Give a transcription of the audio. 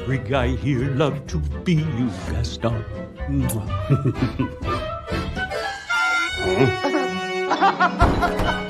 Every guy here loved to be you, Gaston. Let's